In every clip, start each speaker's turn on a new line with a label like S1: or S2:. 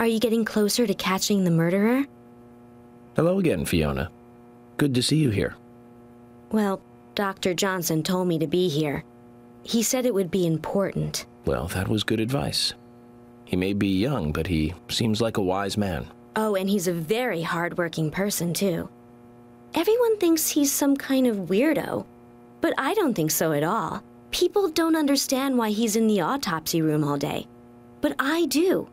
S1: Are you getting closer to catching the murderer?
S2: Hello again, Fiona. Good to see you here.
S1: Well, Dr. Johnson told me to be here. He said it would be important.
S2: Well, that was good advice. He may be young, but he seems like a wise man.
S1: Oh, and he's a very hardworking person, too. Everyone thinks he's some kind of weirdo, but I don't think so at all. People don't understand why he's in the autopsy room all day, but I do.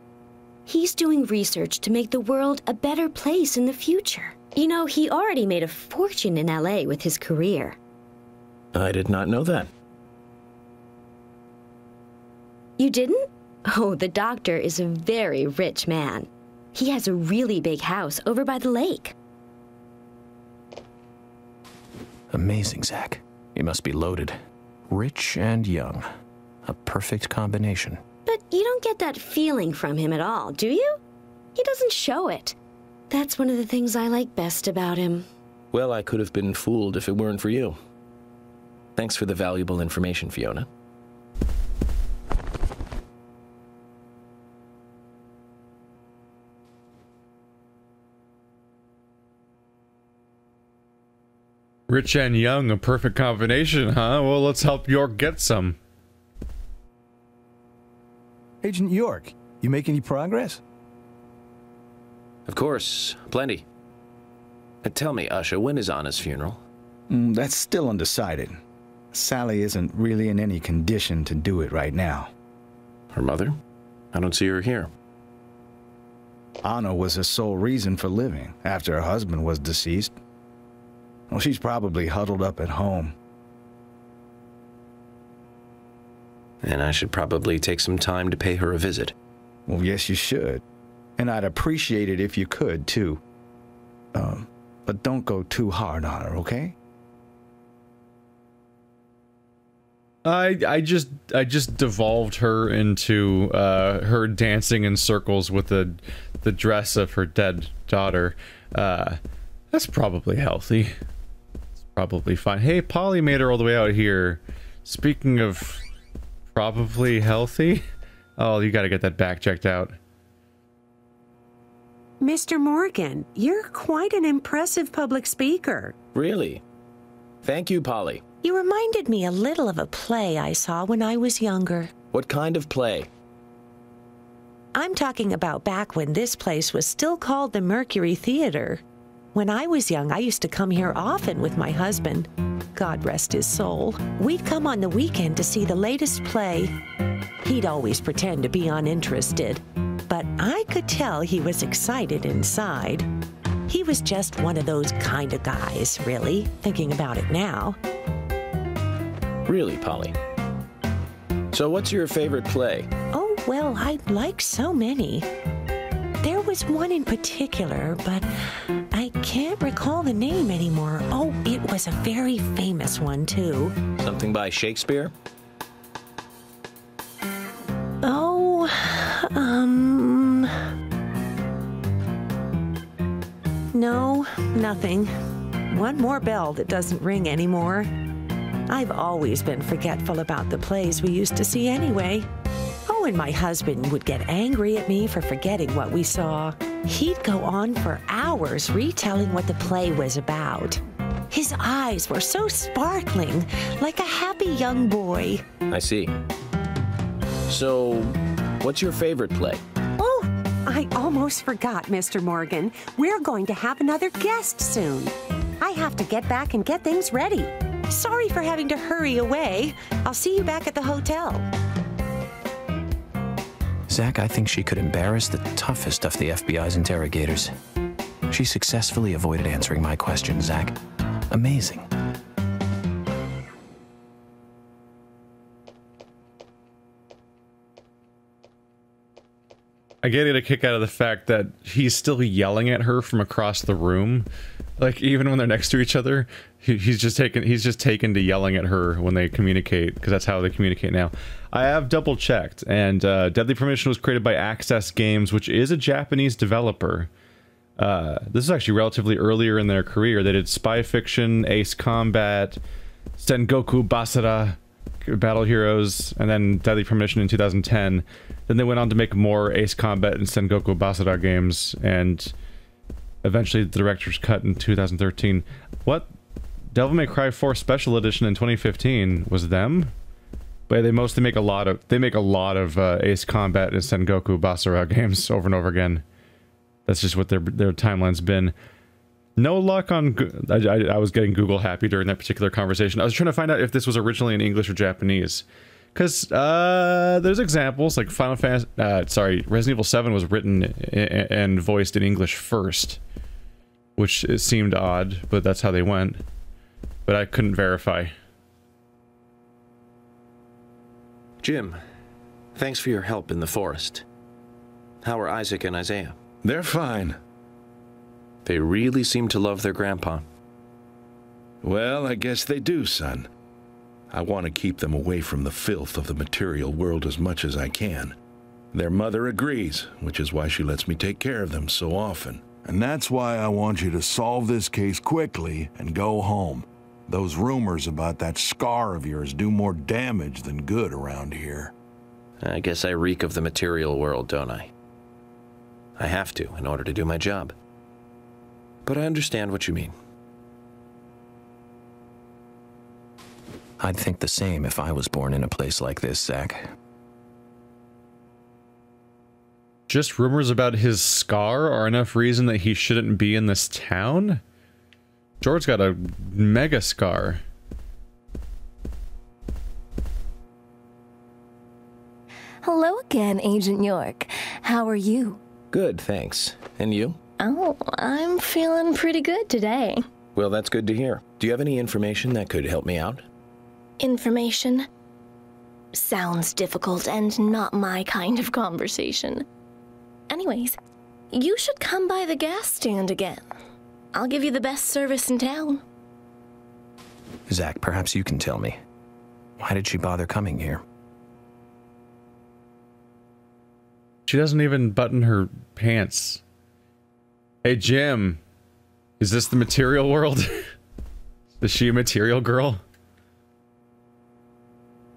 S1: He's doing research to make the world a better place in the future. You know, he already made a fortune in LA with his career.
S2: I did not know that.
S1: You didn't? Oh, the doctor is a very rich man. He has a really big house over by the lake.
S3: Amazing, Zach. He must be loaded. Rich and young. A perfect combination.
S1: But you don't get that feeling from him at all, do you? He doesn't show it. That's one of the things I like best about him.
S2: Well, I could have been fooled if it weren't for you. Thanks for the valuable information, Fiona.
S4: Rich and young, a perfect combination, huh? Well, let's help York get some.
S5: Agent York, you make any progress?
S2: Of course, plenty. And tell me, Usha, when is Anna's funeral?
S5: Mm, that's still undecided. Sally isn't really in any condition to do it right now.
S2: Her mother? I don't see her here.
S5: Anna was her sole reason for living after her husband was deceased. Well, she's probably huddled up at home.
S2: And I should probably take some time to pay her a visit.
S5: Well, yes, you should. And I'd appreciate it if you could, too. Um, but don't go too hard on her, okay?
S4: I I just I just devolved her into uh, her dancing in circles with the the dress of her dead daughter. Uh, that's probably healthy. It's probably fine. Hey, Polly made her all the way out here. Speaking of probably healthy, oh, you got to get that back checked out.
S6: Mr. Morgan, you're quite an impressive public speaker.
S2: Really? Thank you, Polly.
S6: You reminded me a little of a play I saw when I was younger.
S2: What kind of play?
S6: I'm talking about back when this place was still called the Mercury Theater. When I was young, I used to come here often with my husband. God rest his soul. We'd come on the weekend to see the latest play. He'd always pretend to be uninterested, but I could tell he was excited inside. He was just one of those kind of guys, really, thinking about it now.
S2: Really, Polly? So, what's your favorite play?
S6: Oh, well, I like so many. There was one in particular, but can't recall the name anymore. Oh, it was a very famous one, too.
S2: Something by Shakespeare?
S6: Oh, um. No, nothing. One more bell that doesn't ring anymore. I've always been forgetful about the plays we used to see anyway. Oh, and my husband would get angry at me for forgetting what we saw. He'd go on for hours retelling what the play was about. His eyes were so sparkling, like a happy young boy.
S2: I see. So, what's your favorite play?
S6: Oh, I almost forgot, Mr. Morgan. We're going to have another guest soon. I have to get back and get things ready. Sorry for having to hurry away. I'll see you back at the hotel.
S3: Zach, I think she could embarrass the toughest of the FBI's interrogators. She successfully avoided answering my question, Zach. Amazing.
S4: I get a kick out of the fact that he's still yelling at her from across the room. Like even when they're next to each other, he, he's just taken he's just taken to yelling at her when they communicate because that's how they communicate now. I have double checked, and uh, Deadly Permission was created by Access Games, which is a Japanese developer. Uh, this is actually relatively earlier in their career. They did Spy Fiction, Ace Combat, Sengoku Basara, Battle Heroes, and then Deadly Premonition in 2010. Then they went on to make more Ace Combat and Sengoku Basara games, and eventually the director's cut in 2013. What? Devil May Cry 4 Special Edition in 2015 was them? But they mostly make a lot of they make a lot of uh, Ace Combat and Sengoku Basara games over and over again. That's just what their their timeline's been. No luck on. I, I, I, was getting Google happy during that particular conversation. I was trying to find out if this was originally in English or Japanese, because uh, there's examples like Final Fantasy. Uh, sorry, Resident Evil Seven was written and voiced in English first, which seemed odd, but that's how they went. But I couldn't verify.
S2: Jim, thanks for your help in the forest. How are Isaac and Isaiah?
S7: They're fine.
S2: They really seem to love their grandpa.
S7: Well, I guess they do, son. I want to keep them away from the filth of the material world as much as I can. Their mother agrees, which is why she lets me take care of them so often.
S8: And that's why I want you to solve this case quickly and go home. Those rumors about that scar of yours do more damage than good around here.
S2: I guess I reek of the material world, don't I? I have to in order to do my job but I understand what you mean.
S3: I'd think the same if I was born in a place like this, Zack.
S4: Just rumors about his scar are enough reason that he shouldn't be in this town? George got a mega scar.
S9: Hello again, Agent York. How are you?
S2: Good, thanks. And you?
S9: Oh, I'm feeling pretty good today.
S2: Well, that's good to hear. Do you have any information that could help me out?
S9: Information? Sounds difficult and not my kind of conversation. Anyways, you should come by the gas stand again. I'll give you the best service in town.
S3: Zack, perhaps you can tell me. Why did she bother coming here?
S4: She doesn't even button her pants. Hey, Jim. Is this the material world? is she a material girl?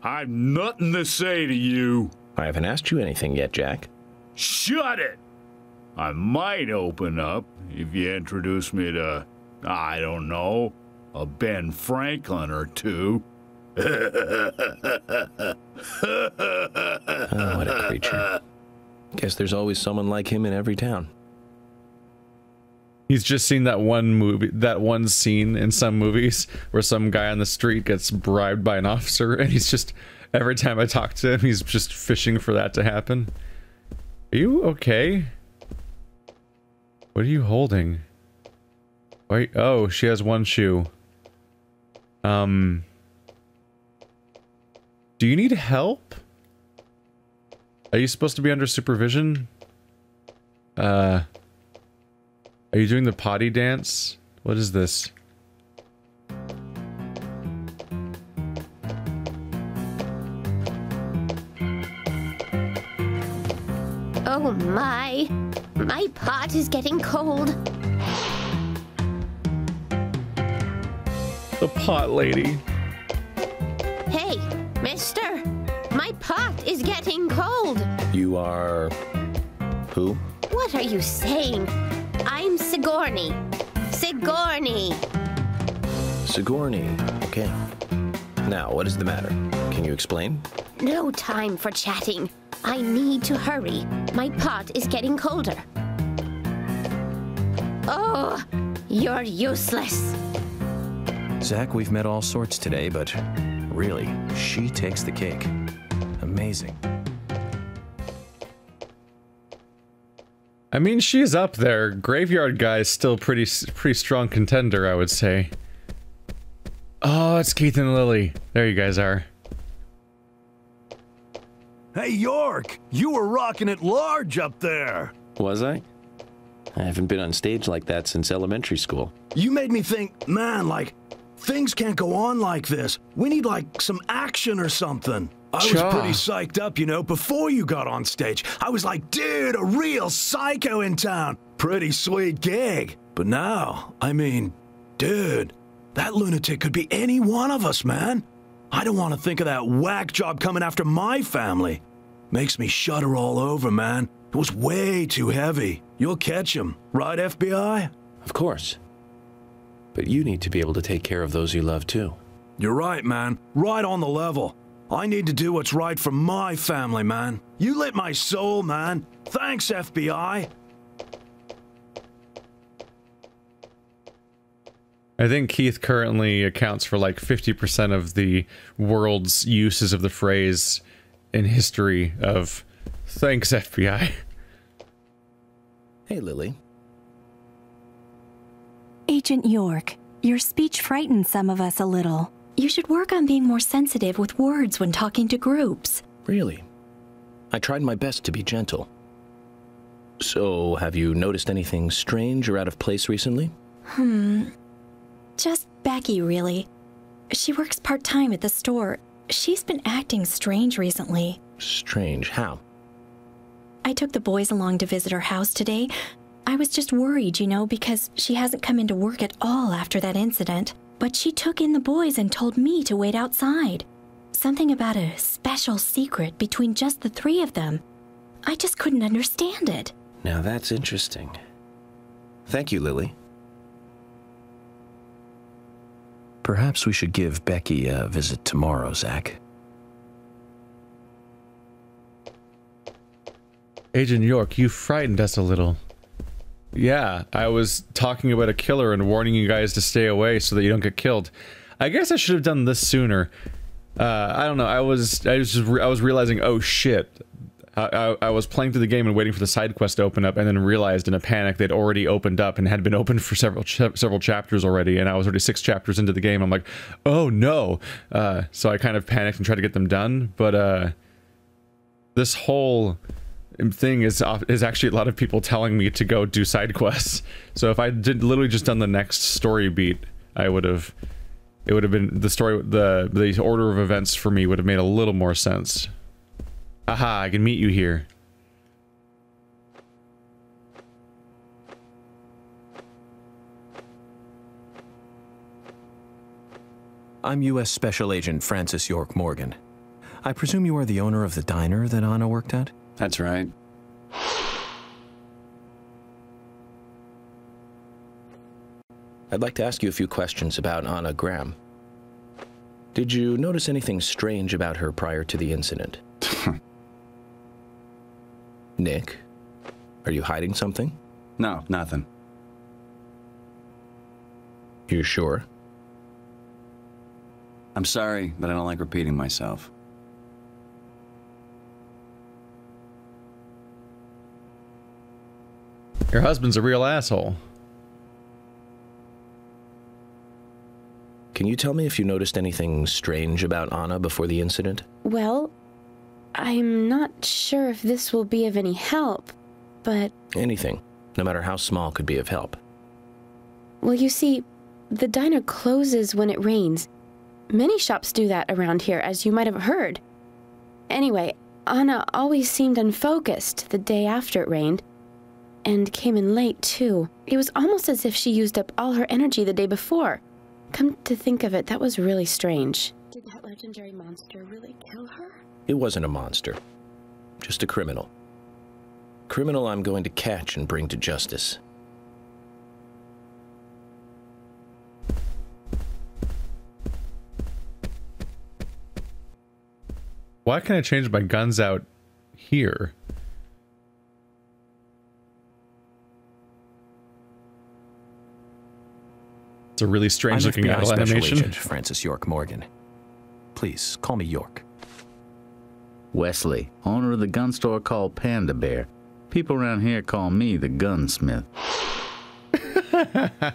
S10: I've nothing to say to you.
S2: I haven't asked you anything yet, Jack.
S10: Shut it! I might open up if you introduce me to, I don't know, a Ben Franklin or two.
S2: oh, what a creature. Guess there's always someone like him in every town.
S4: He's just seen that one movie, that one scene in some movies where some guy on the street gets bribed by an officer, and he's just every time I talk to him, he's just fishing for that to happen. Are you okay? What are you holding? Wait, oh, she has one shoe. Um, do you need help? Are you supposed to be under supervision? Uh, are you doing the potty dance? What is this?
S11: Oh my! My pot is getting cold.
S4: The pot lady.
S11: Hey, mister! My pot is getting cold!
S2: You are... who?
S11: What are you saying? I'm Sigourney. Sigourney.
S2: Sigourney. Okay. Now, what is the matter? Can you explain?
S11: No time for chatting. I need to hurry. My pot is getting colder. Oh, you're useless.
S3: Zack, we've met all sorts today, but really, she takes the cake. Amazing.
S4: I mean, she's up there. Graveyard Guy is still pretty pretty strong contender, I would say. Oh, it's Keith and Lily. There you guys are.
S8: Hey, York! You were rocking it large up there!
S2: Was I? I haven't been on stage like that since elementary school.
S8: You made me think, man, like, things can't go on like this. We need, like, some action or something. I was pretty psyched up, you know, before you got on stage. I was like, dude, a real psycho in town. Pretty sweet gig. But now, I mean, dude, that lunatic could be any one of us, man. I don't want to think of that whack job coming after my family. Makes me shudder all over, man. It was way too heavy. You'll catch him, right, FBI?
S3: Of course. But you need to be able to take care of those you love, too.
S8: You're right, man. Right on the level. I need to do what's right for my family, man. You lit my soul, man. Thanks, FBI.
S4: I think Keith currently accounts for like 50% of the world's uses of the phrase in history of thanks, FBI.
S2: Hey, Lily.
S1: Agent York, your speech frightened some of us a little. You should work on being more sensitive with words when talking to groups.
S2: Really? I tried my best to be gentle. So, have you noticed anything strange or out of place recently?
S1: Hmm. Just Becky, really. She works part time at the store. She's been acting strange recently.
S2: Strange? How?
S1: I took the boys along to visit her house today. I was just worried, you know, because she hasn't come into work at all after that incident. But she took in the boys and told me to wait outside. Something about a special secret between just the three of them. I just couldn't understand it.
S3: Now that's interesting. Thank you, Lily.
S2: Perhaps we should give Becky a visit tomorrow, Zach.
S4: Agent York, you frightened us a little. Yeah, I was talking about a killer and warning you guys to stay away so that you don't get killed. I guess I should have done this sooner. Uh, I don't know. I was I was just I was realizing, oh shit. I, I, I, was playing through the game and waiting for the side quest to open up, and then realized in a panic they'd already opened up and had been open for several ch several chapters already, and I was already six chapters into the game. I'm like, oh no! Uh, so I kind of panicked and tried to get them done, but uh, this whole thing is uh, is actually a lot of people telling me to go do side quests. So if I did literally just done the next story beat, I would have it would have been the story the the order of events for me would have made a little more sense. Aha, I can meet you here.
S2: I'm U.S. Special Agent Francis York Morgan. I presume you are the owner of the diner that Anna worked at?
S12: That's right.
S2: I'd like to ask you a few questions about Anna Graham. Did you notice anything strange about her prior to the incident? Nick, are you hiding something?
S12: No, nothing.
S2: You sure?
S12: I'm sorry, but I don't like repeating myself.
S4: Your husband's a real asshole.
S2: Can you tell me if you noticed anything strange about Anna before the incident?
S13: Well, I'm not sure if this will be of any help, but.
S2: Anything, no matter how small, could be of help.
S13: Well, you see, the diner closes when it rains. Many shops do that around here, as you might have heard. Anyway, Anna always seemed unfocused the day after it rained, and came in late, too. It was almost as if she used up all her energy the day before. Come to think of it, that was really strange. Did that legendary monster really kill her?
S2: It wasn't a monster, just a criminal. Criminal I'm going to catch and bring to justice.
S4: Why can't I change my guns out here? It's a really strange
S2: I'm
S4: looking
S2: FBI
S4: animation.
S2: Agent Francis York Morgan. Please call me York.
S10: Wesley, owner of the gun store called Panda Bear. People around here call me the gunsmith.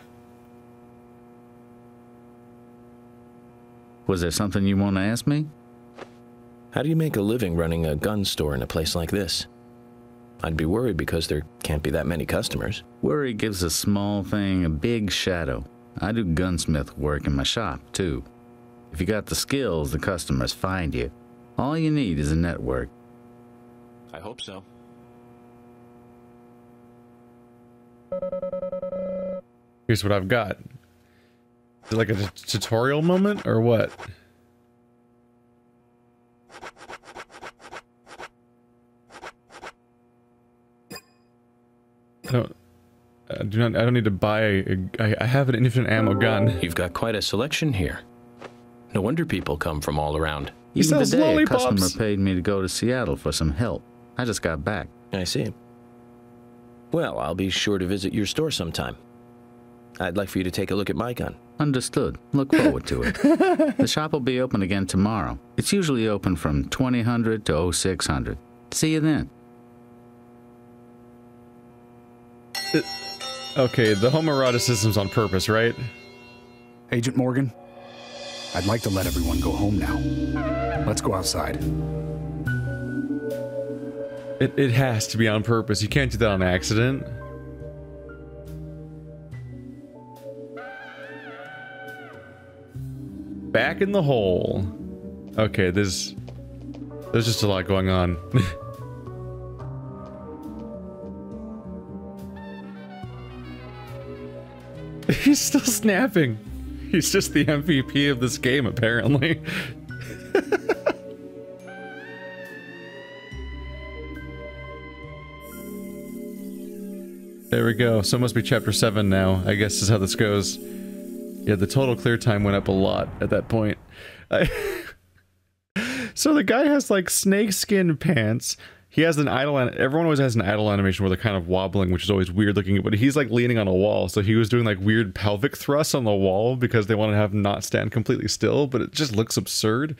S10: Was there something you want to ask me?
S2: How do you make a living running a gun store in a place like this? I'd be worried because there can't be that many customers.
S10: Worry gives a small thing a big shadow. I do gunsmith work in my shop, too. If you got the skills, the customers find you. All you need is a network.
S2: I hope so.
S4: Here's what I've got. like a tutorial moment or what? I don't I do not. I don't need to buy. A, I, I have an infinite ammo gun.
S3: You've got quite a selection here. No wonder people come from all around.
S4: He
S10: Even
S4: sells
S10: today,
S4: lollipops.
S10: a customer paid me to go to Seattle for some help. I just got back.
S2: I see. Well, I'll be sure to visit your store sometime. I'd like for you to take a look at my gun.
S10: Understood. Look forward to it. the shop will be open again tomorrow. It's usually open from 2000 to 0600. See you then.
S4: Uh, Okay, the homoeroticism's on purpose, right?
S14: Agent Morgan, I'd like to let everyone go home now. Let's go outside.
S4: It, it has to be on purpose. You can't do that on accident. Back in the hole. Okay, there's there's just a lot going on. He's still snapping. He's just the MVP of this game, apparently. There we go. So it must be chapter 7 now, I guess is how this goes. Yeah, the total clear time went up a lot at that point. I so the guy has like snakeskin pants. He has an idle. Everyone always has an idle animation where they're kind of wobbling, which is always weird looking. But he's like leaning on a wall, so he was doing like weird pelvic thrusts on the wall because they want to have him not stand completely still. But it just looks absurd.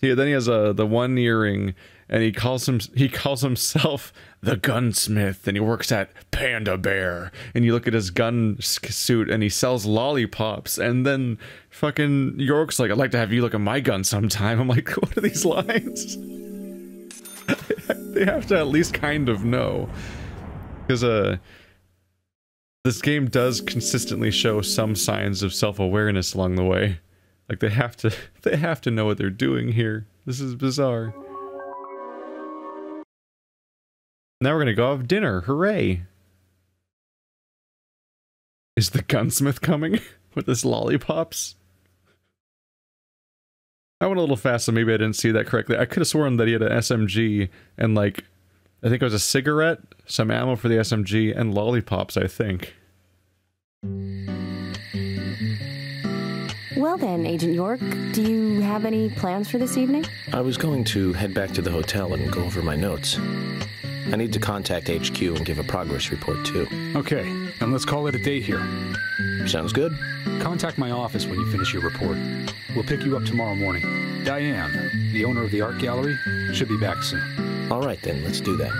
S4: He then he has a the one earring, and he calls him he calls himself the gunsmith, and he works at Panda Bear. And you look at his gun suit, and he sells lollipops. And then fucking York's like, "I'd like to have you look at my gun sometime." I'm like, what are these lines? they have to at least kind of know. Because uh this game does consistently show some signs of self-awareness along the way. Like they have to they have to know what they're doing here. This is bizarre. Now we're gonna go have dinner. Hooray! Is the gunsmith coming with his lollipops I went a little fast, so maybe I didn't see that correctly. I could have sworn that he had an SMG and like, I think it was a cigarette, some ammo for the SMG, and lollipops. I think.
S15: Well then, Agent York, do you have any plans for this evening?
S2: I was going to head back to the hotel and go over my notes. I need to contact HQ and give a progress report too.
S14: Okay, and let's call it a day here.
S2: Sounds good.
S14: Contact my office when you finish your report. We'll pick you up tomorrow morning. Diane, the owner of the art gallery, should be back soon.
S2: All right then, let's do that.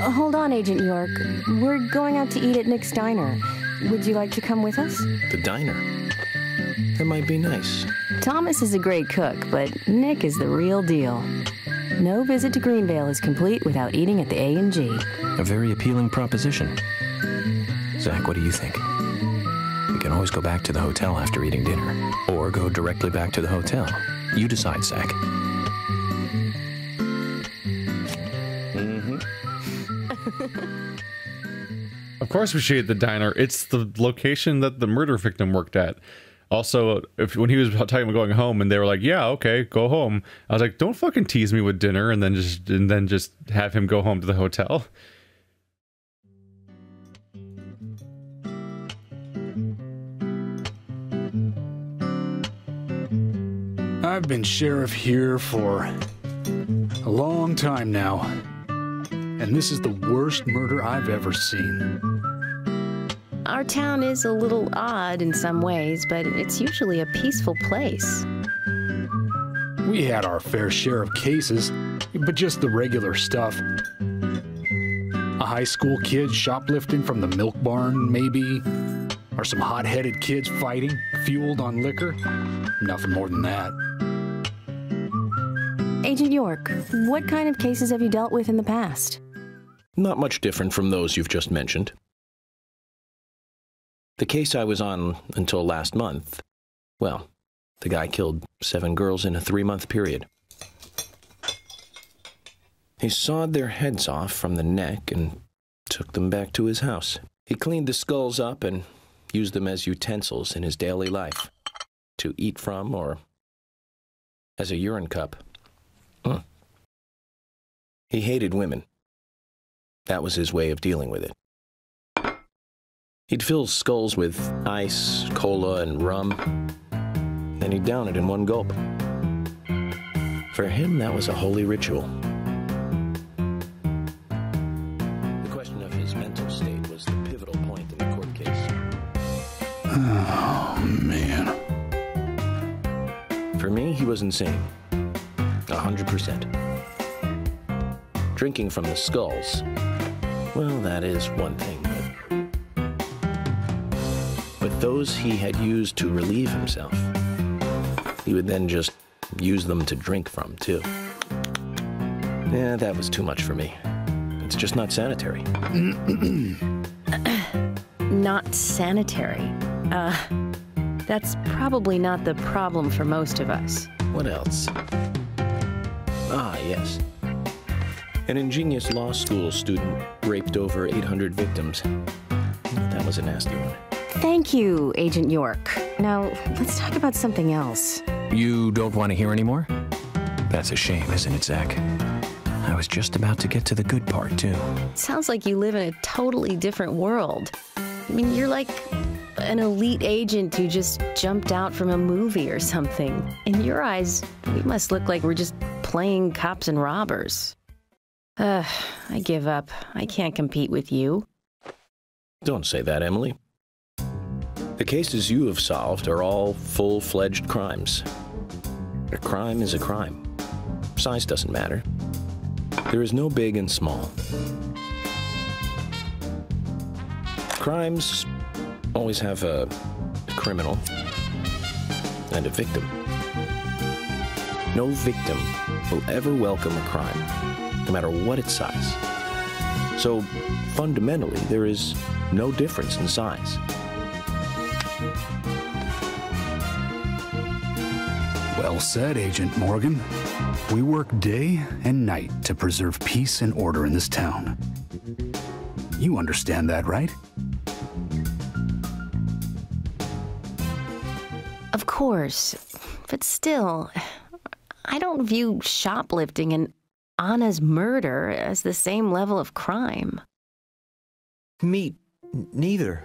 S15: Uh, hold on, Agent York. We're going out to eat at Nick's Diner. Would you like to come with us?
S2: The diner. That might be nice.
S15: Thomas is a great cook, but Nick is the real deal. No visit to Greenvale is complete without eating at the A&G.
S3: A very appealing proposition. Zach, what do you think? We can always go back to the hotel after eating dinner, or go directly back to the hotel. You decide, Zach.
S2: Mm-hmm.
S4: Of course, we should eat at the diner. It's the location that the murder victim worked at. Also, if when he was talking about going home, and they were like, "Yeah, okay, go home," I was like, "Don't fucking tease me with dinner," and then just and then just have him go home to the hotel.
S14: I've been sheriff here for a long time now, and this is the worst murder I've ever seen.
S13: Our town is a little odd in some ways, but it's usually a peaceful place.
S14: We had our fair share of cases, but just the regular stuff. A high school kid shoplifting from the milk barn, maybe. Or some hot headed kids fighting, fueled on liquor. Nothing more than that.
S15: Agent York, what kind of cases have you dealt with in the past?
S2: Not much different from those you've just mentioned. The case I was on until last month, well, the guy killed seven girls in a three month period. He sawed their heads off from the neck and took them back to his house. He cleaned the skulls up and used them as utensils in his daily life to eat from or as a urine cup. Huh. He hated women, That was his way of dealing with it. He'd fill skulls with ice, cola, and rum, then he'd down it in one gulp. For him, that was a holy ritual. The question of his mental state was the pivotal point in the court case.
S14: Oh, man.
S2: For me, he was insane. A hundred percent. Drinking from the skulls, well, that is one thing, but. But those he had used to relieve himself, he would then just use them to drink from, too. Yeah, that was too much for me. It's just not sanitary.
S16: not sanitary. Uh, that's probably not the problem for most of us.
S2: What else? Ah, yes. An ingenious law school student raped over 800 victims. That was a nasty one.
S15: Thank you, Agent York. Now, let's talk about something else.
S3: You don't want to hear anymore? That's a shame, isn't it, Zach? I was just about to get to the good part, too.
S16: Sounds like you live in a totally different world. I mean, you're like an elite agent who just jumped out from a movie or something. In your eyes, we must look like we're just playing cops and robbers. Ugh, I give up. I can't compete with you.
S2: Don't say that, Emily. The cases you have solved are all full fledged crimes. A crime is a crime. Size doesn't matter. There is no big and small. Crimes always have a criminal and a victim. No victim will ever welcome a crime, no matter what its size. So, fundamentally, there is no difference in size.
S14: Well said, Agent Morgan. We work day and night to preserve peace and order in this town. You understand that, right?
S16: Course. But still, I don't view shoplifting and Anna's murder as the same level of crime.
S17: Me neither.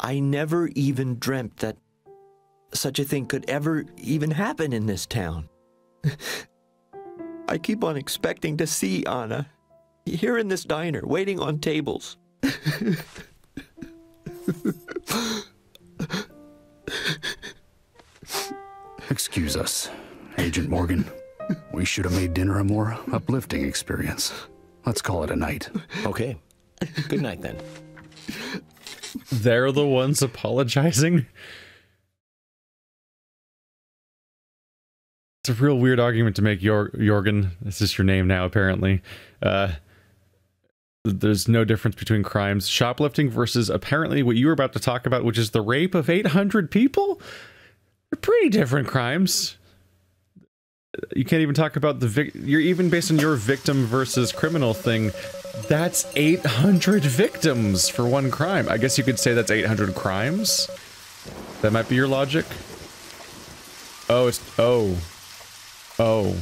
S17: I never even dreamt that such a thing could ever even happen in this town. I keep on expecting to see Anna here in this diner, waiting on tables.
S14: Excuse us, Agent Morgan. We should have made dinner a more uplifting experience. Let's call it a night.
S2: Okay. Good night then.
S4: They're the ones apologizing? It's a real weird argument to make, Jor Jorgen. This is your name now, apparently. Uh, there's no difference between crimes. Shoplifting versus apparently what you were about to talk about, which is the rape of 800 people? They're pretty different crimes. You can't even talk about the vic- You're even based on your victim versus criminal thing. That's 800 victims for one crime. I guess you could say that's 800 crimes. That might be your logic. Oh, it's. Oh. Oh.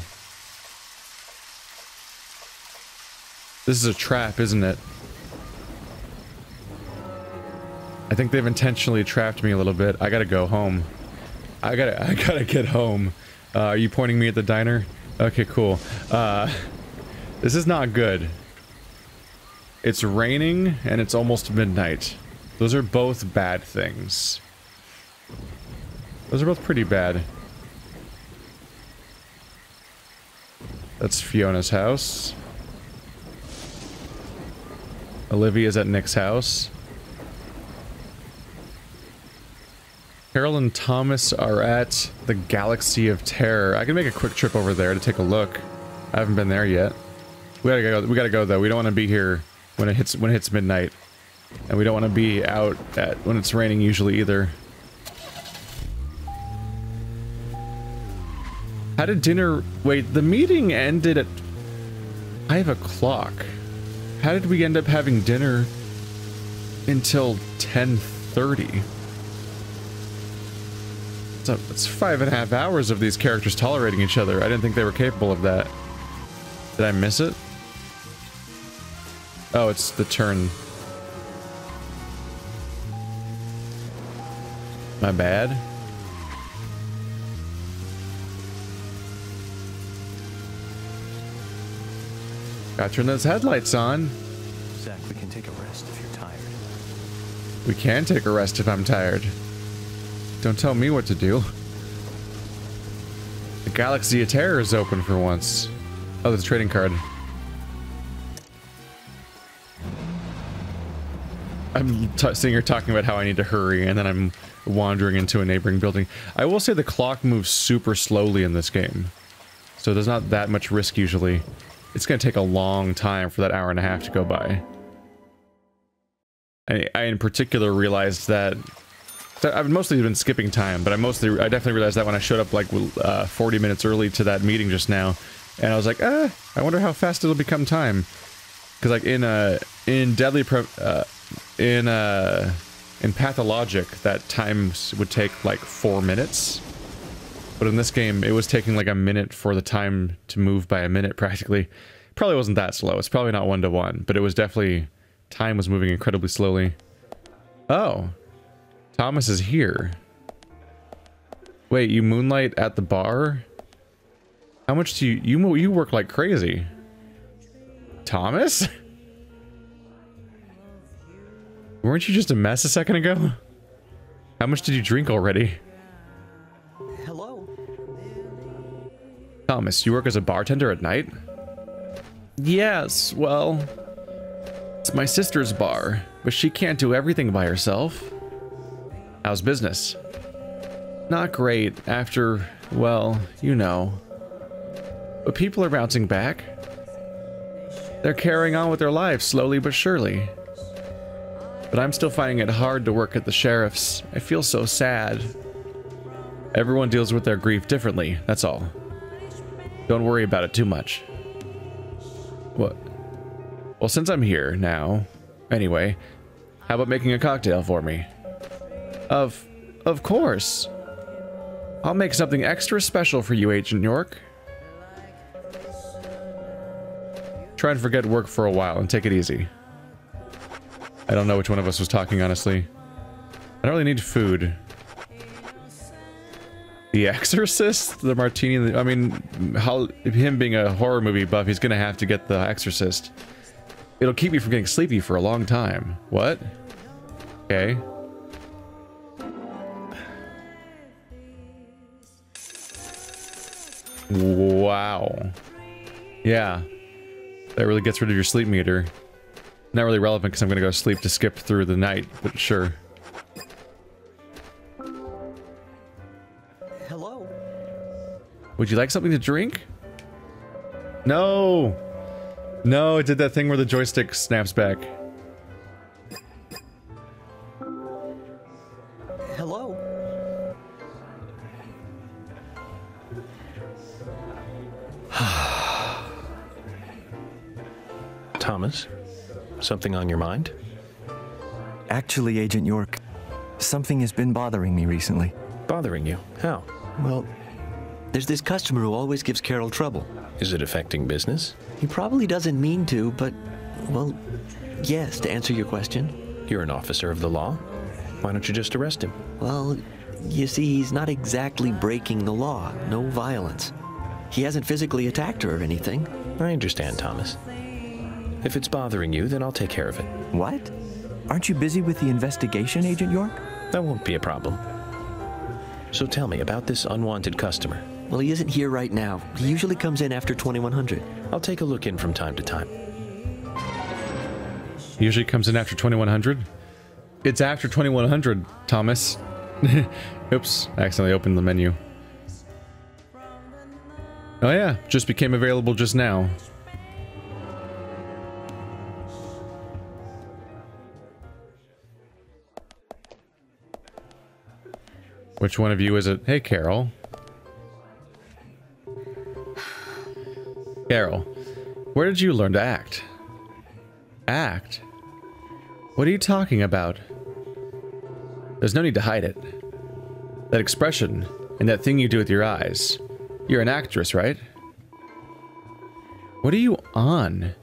S4: This is a trap, isn't it? I think they've intentionally trapped me a little bit. I gotta go home. I gotta, I gotta get home. Uh, are you pointing me at the diner? Okay, cool. Uh, this is not good. It's raining and it's almost midnight. Those are both bad things. Those are both pretty bad. That's Fiona's house. Olivia's at Nick's house. Carol and Thomas are at the Galaxy of Terror. I can make a quick trip over there to take a look. I haven't been there yet. We gotta go. We gotta go though. We don't want to be here when it hits when it hits midnight, and we don't want to be out at when it's raining usually either. How did dinner... Wait, the meeting ended at 5 o'clock. How did we end up having dinner until 10.30? So it's five and a half hours of these characters tolerating each other. I didn't think they were capable of that. Did I miss it? Oh, it's the turn. My bad. Gotta turn those headlights on.
S3: Zach, we can take a rest if you're tired.
S4: We can take a rest if I'm tired. Don't tell me what to do. The Galaxy of Terror is open for once. Oh, there's a trading card. I'm seeing her talking about how I need to hurry, and then I'm wandering into a neighboring building. I will say the clock moves super slowly in this game. So there's not that much risk usually. It's going to take a long time for that hour and a half to go by. I, I in particular realized that I've mostly been skipping time, but I mostly, I definitely realized that when I showed up like uh, 40 minutes early to that meeting just now, and I was like, ah, I wonder how fast it'll become time. Because like in uh, in Deadly, Pro uh, in uh, in Pathologic, that time would take like four minutes. But in this game, it was taking like a minute for the time to move by a minute practically. Probably wasn't that slow. It's probably not one to one, but it was definitely time was moving incredibly slowly. Oh, Thomas is here. Wait, you moonlight at the bar? How much do you you you work like crazy? Thomas? Weren't you just a mess a second ago? How much did you drink already?
S17: Hello.
S4: Thomas, you work as a bartender at night? Yes, well, it's my sister's bar, but she can't do everything by herself. How's business? Not great after, well, you know. But people are bouncing back. They're carrying on with their lives slowly but surely. But I'm still finding it hard to work at the sheriff's. I feel so sad. Everyone deals with their grief differently, that's all. Don't worry about it too much. What? Well, since I'm here now, anyway, how about making a cocktail for me? Of, of course. I'll make something extra special for you, Agent York. Try and forget work for a while and take it easy. I don't know which one of us was talking, honestly. I don't really need food. The Exorcist? The Martini? I mean, how, him being a horror movie buff, he's gonna have to get the Exorcist. It'll keep me from getting sleepy for a long time. What? Okay. Wow. Yeah. That really gets rid of your sleep meter. Not really relevant because I'm going to go sleep to skip through the night, but sure.
S17: Hello.
S4: Would you like something to drink? No! No, it did that thing where the joystick snaps back.
S3: Something on your mind?
S18: Actually, Agent York, something has been bothering me recently.
S3: Bothering you? How?
S18: Well, there's this customer who always gives Carol trouble.
S3: Is it affecting business?
S18: He probably doesn't mean to, but, well, yes, to answer your question.
S3: You're an officer of the law. Why don't you just arrest him?
S18: Well, you see, he's not exactly breaking the law. No violence. He hasn't physically attacked her or anything.
S3: I understand, Thomas. If it's bothering you, then I'll take care of it.
S18: What? Aren't you busy with the investigation, Agent York?
S3: That won't be a problem. So tell me about this unwanted customer.
S18: Well, he isn't here right now. He usually comes in after 2100.
S3: I'll take a look in from time to time.
S4: He usually comes in after 2100? It's after 2100, Thomas. Oops, I accidentally opened the menu. Oh yeah, just became available just now. Which one of you is it? Hey, Carol. Carol, where did you learn to act? Act? What are you talking about? There's no need to hide it. That expression and that thing you do with your eyes. You're an actress, right? What are you on?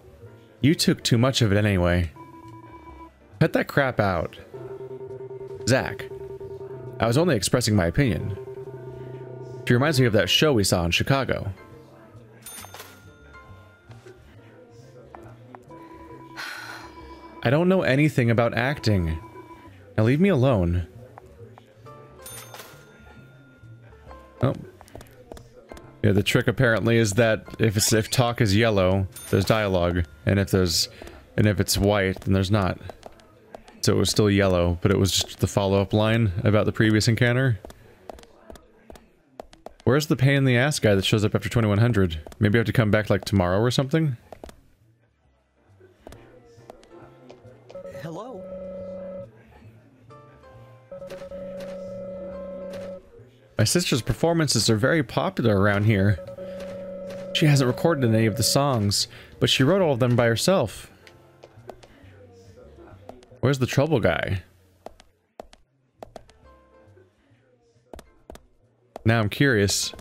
S4: You took too much of it anyway. Cut that crap out. Zach, I was only expressing my opinion. She reminds me of that show we saw in Chicago. I don't know anything about acting. Now leave me alone. Oh. Yeah, the trick apparently is that if it's, if talk is yellow, there's dialogue, and if there's and if it's white, then there's not. So it was still yellow, but it was just the follow-up line about the previous encounter. Where's the pain in the ass guy that shows up after 2100? Maybe I have to come back like tomorrow or something?
S18: Hello?
S4: My sister's performances are very popular around here. She hasn't recorded any of the songs, but she wrote all of them by herself. Where's the trouble guy? Now I'm curious.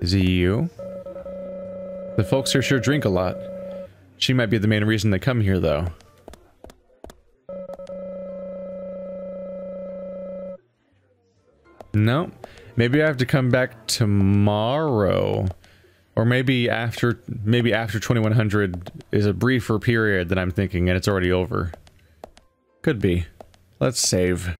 S4: Is he you? The folks here sure drink a lot. She might be the main reason they come here, though. No. Maybe I have to come back tomorrow. Or maybe after maybe after 2100 is a briefer period than I'm thinking and it's already over. Could be. Let's save.